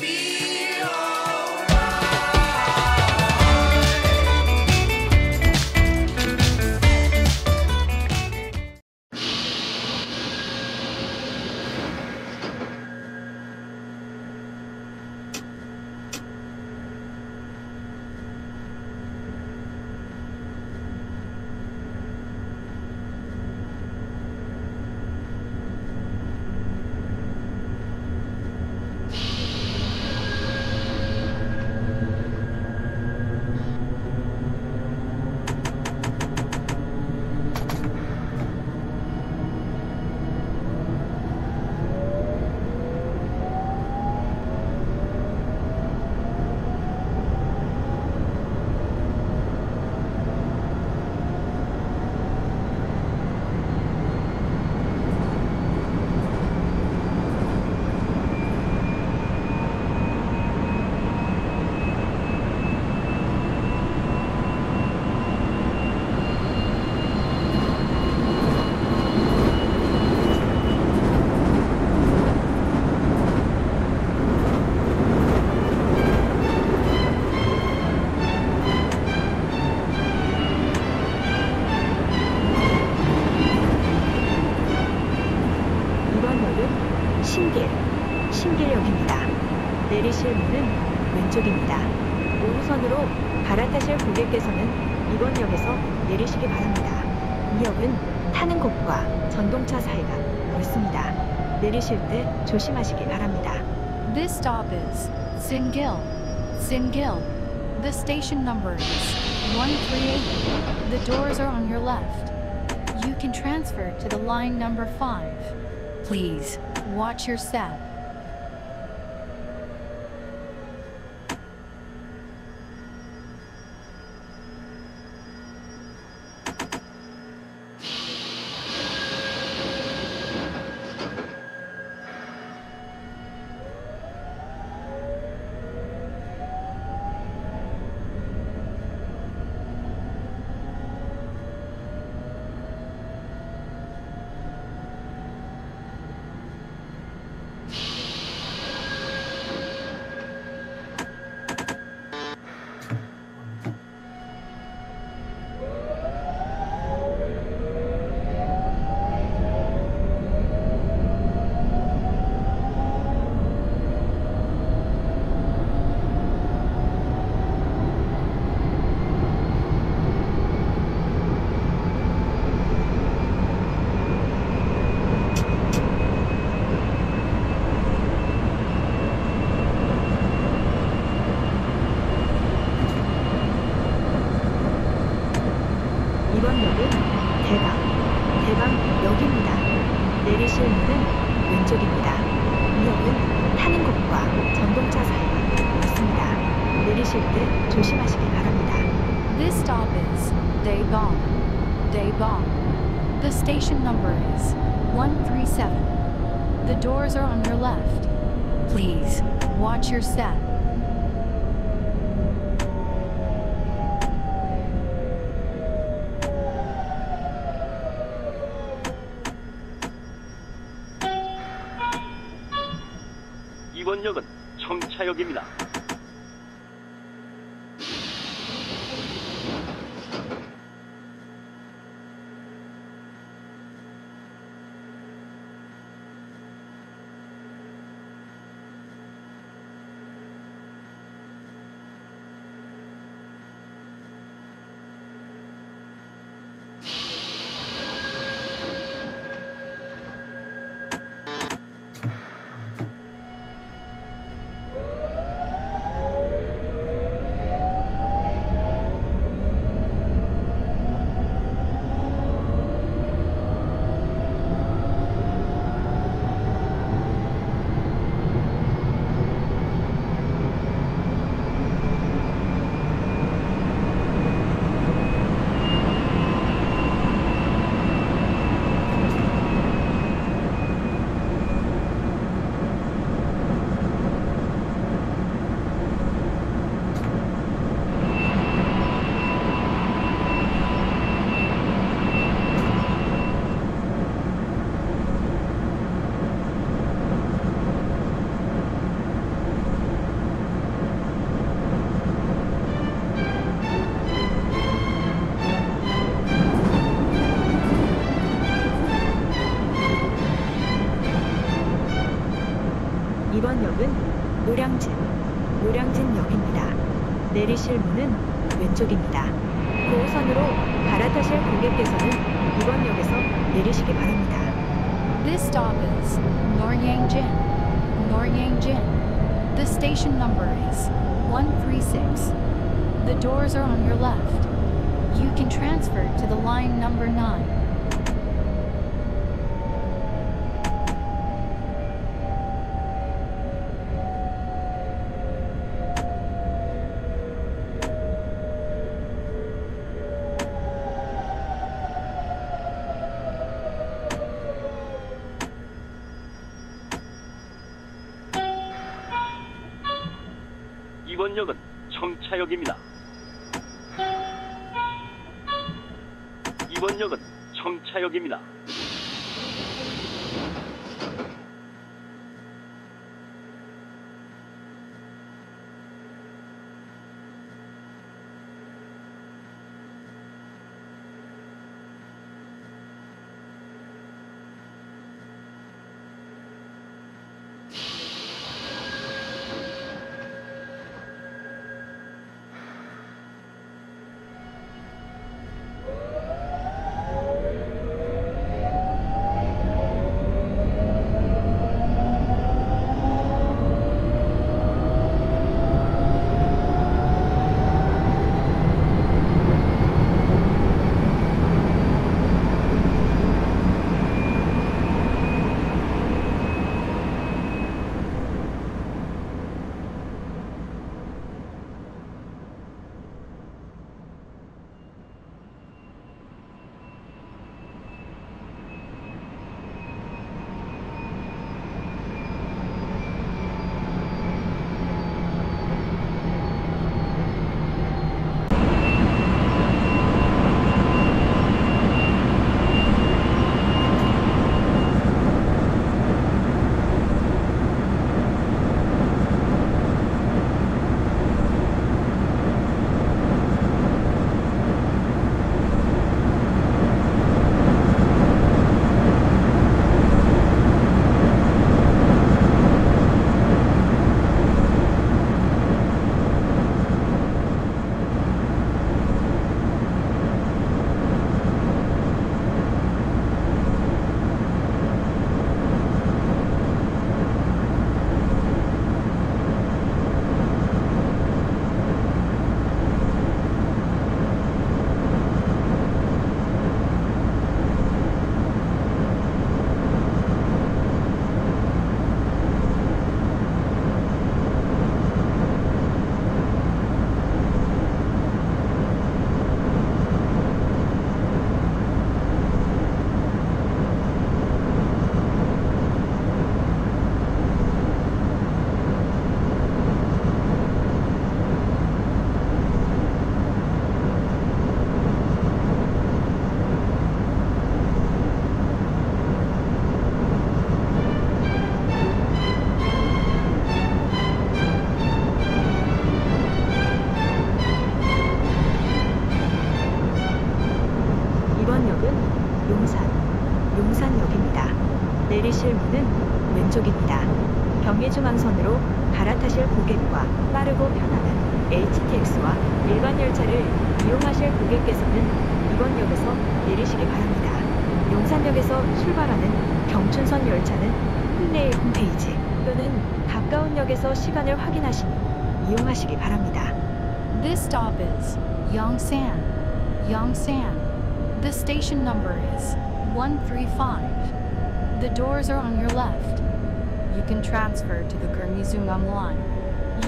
be 신길역입니다. 내리실 문은 왼쪽입니다. 5호선으로 갈아타실 고객께서는 이번 역에서 내리시기 바랍니다. 이 역은 타는 곳과 전동차 사이가 넓습니다. 내리실 때 조심하시기 바랍니다. This stop is Singil. Singil. The station number is 138. The doors are on your left. You can transfer to the line number 5. Please watch your step. 내리실 때 조심하시기 바랍니다. This stop is Daebong. Daebong. The station number is 137. The doors are on your left. Please watch your step. 이번 역은 청차역입니다. Station number is 136. The doors are on your left. You can transfer to the line number 9. 이번 역은 청차역입니다. 이번 역은 청차역입니다. 내리실 문은 왼쪽입니다. 경의중앙선으로 갈아타실 고객과 빠르고 편안한 HTX와 일반 열차를 이용하실 고객께서는 이번 역에서 내리시기 바랍니다. 용산역에서 출발하는 경춘선 열차는 홈레일 홈페이지 또는 가까운 역에서 시간을 확인하신 후 이용하시기 바랍니다. This stop is Yongsan. Yongsan. The station number is 135. The doors are on your left. You can transfer to the Gurmizungang line.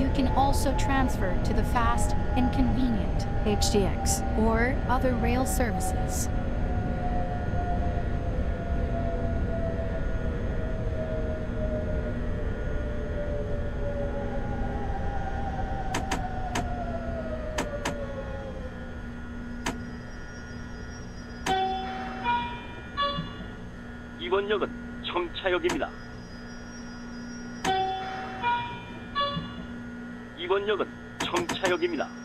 You can also transfer to the fast and convenient HDX or other rail services. 역은 청차역입니다. 이번 역은 청차역입니다.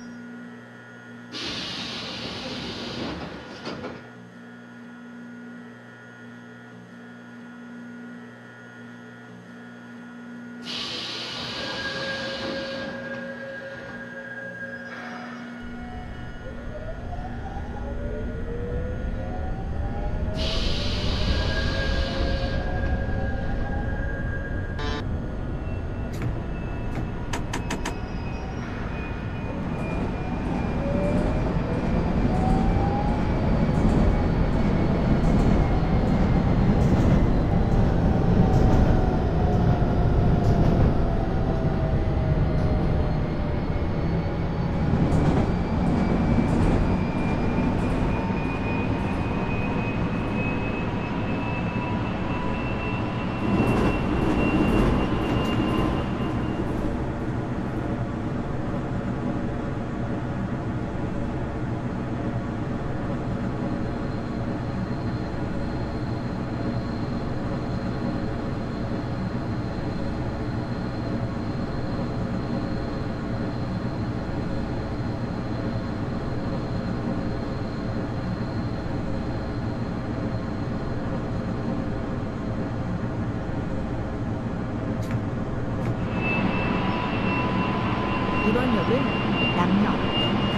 이번 역은 남령,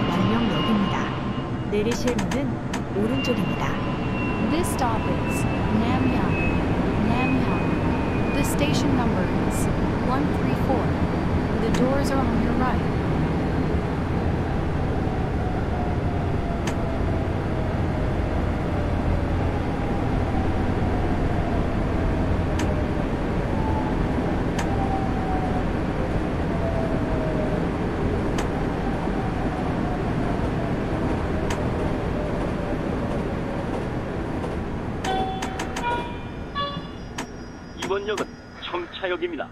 남령역입니다. 내리실 문은 오른쪽입니다. This stop is Namyang. Namyang. The station number is 134. The doors are on your right. 이번 역은 청차역입니다.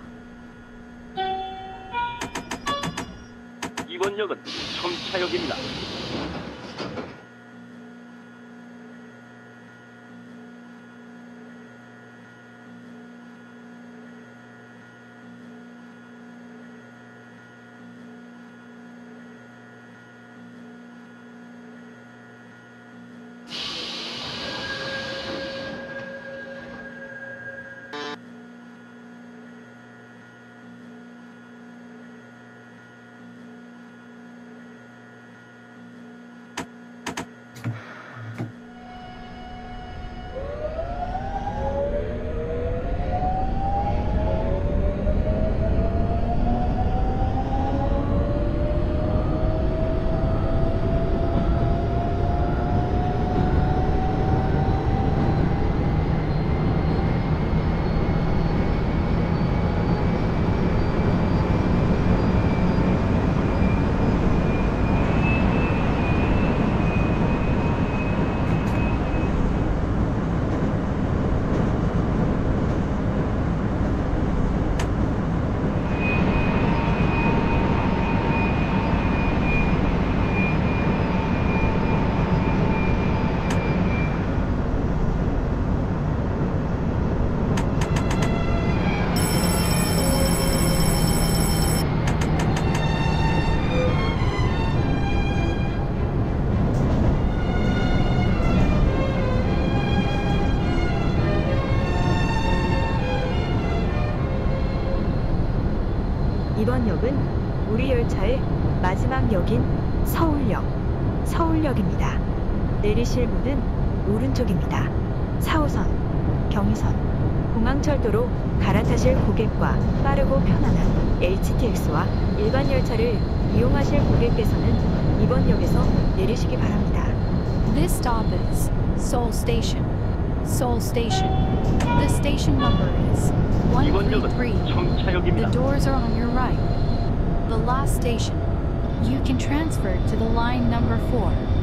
이번 역은 청차역입니다. 이번 역은 우리 열차의 마지막 역인 서울역, 서울역입니다. 내리실 문은 오른쪽입니다. 4호선, 경의선, 공항철도로 갈아타실 고객과 빠르고 편안한 HTX와 일반 열차를 이용하실 고객께서는 이번 역에서 내리시기 바랍니다. This stop is Seoul Station. Seoul Station. The station number is 133. The doors are on your right. The last station. You can transfer to the line number 4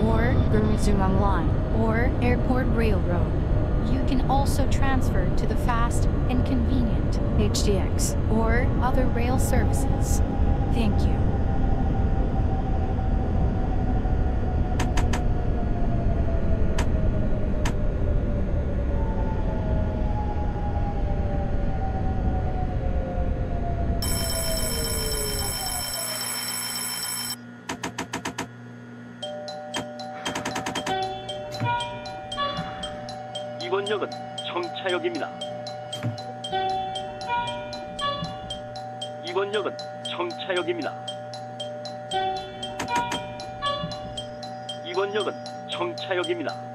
or Guruzuang Line or Airport Railroad. You can also transfer to the fast and convenient HDX or other rail services. Thank you. 역입니다. 이번 역은 청차역입니다. 이번 역은 청차역입니다.